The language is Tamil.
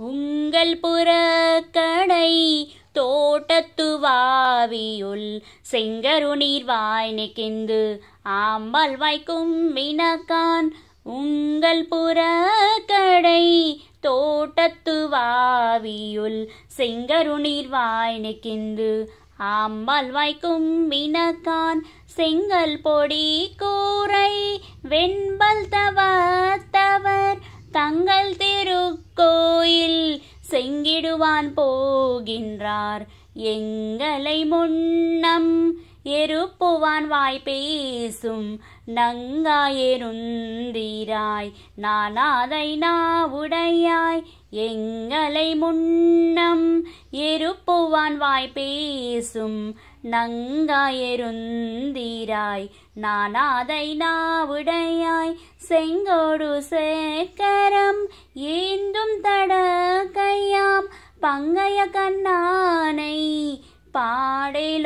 உங்கள் புறக்கடை தோட்டத்துவாவியுள் செங்கருநீர் வாய் நிற்கிந்து ஆம்பல் வாய்க்கும் மினக்கான் உங்கள் புறக்கடை தோட்டத்துவாவியுள் செங்கருநீர் வாய் நிற்கிந்து ஆம்பல் வாய்க்கும் மினக்கான் செங்கல் பொடி கூரை வெண்பல் தவத்தவர் தங்கள் செங்கிடுவான் போகின்றார். எங்களை முன்னம் எருப்புவான் வாய் பேசும். நங்காயெருந்திராய் நானாதை நாவுடையாய். எங்களை முன்னம் எருப்புவான் வாய் பேசும். நங்காயெருந்திராய் நானாதை நாவுடையாய். செங்கோடு சேக்கரம் ஏந்தும் தட பங்கைய கண்ணானை பாடேலோரெம்பவாய்